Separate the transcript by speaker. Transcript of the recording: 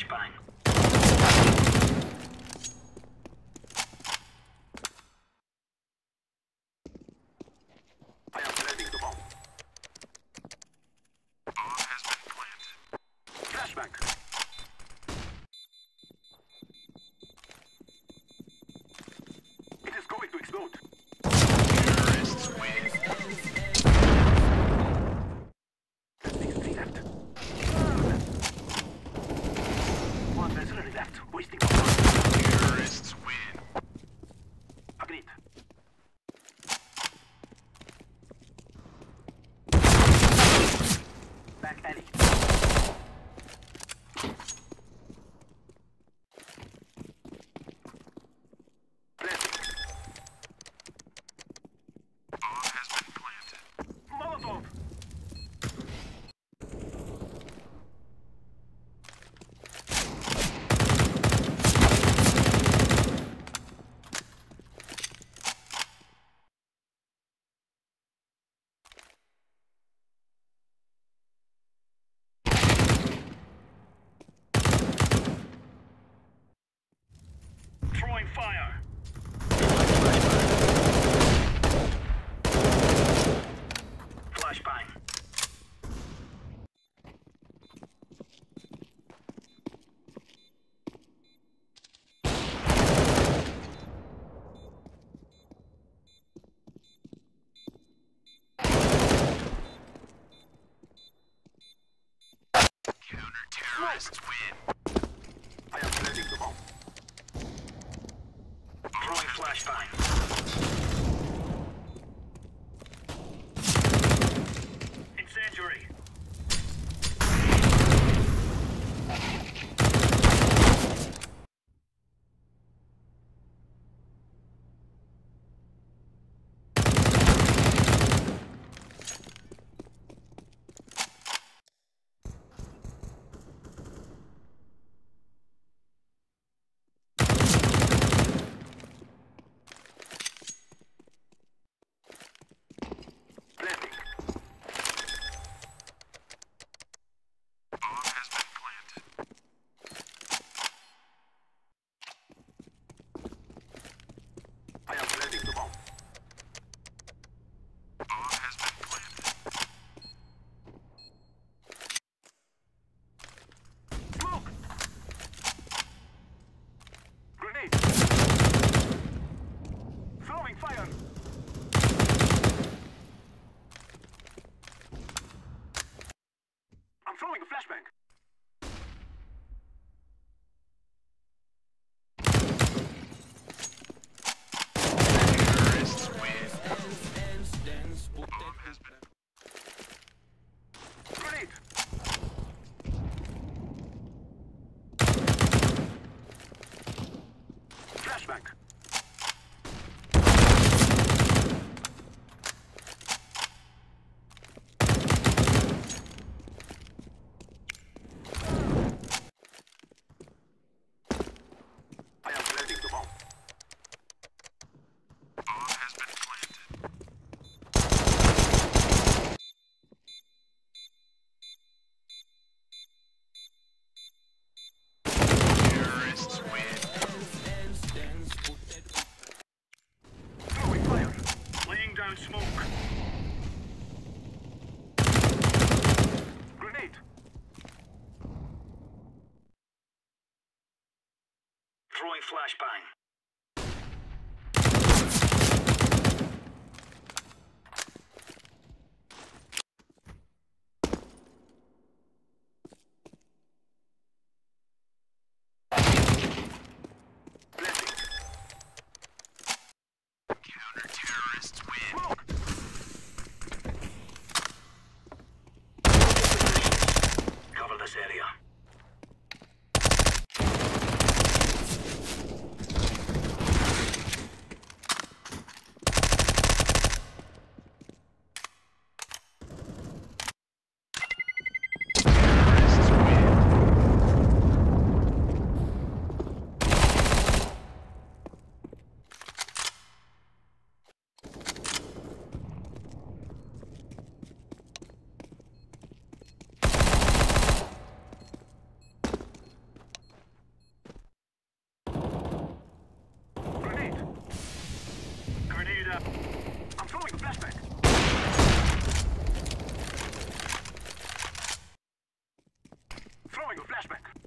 Speaker 1: flashbang.
Speaker 2: terrorists win.
Speaker 1: I am ready to bomb. Throwing flashbang. flashbang. throwing flashbang. flashback.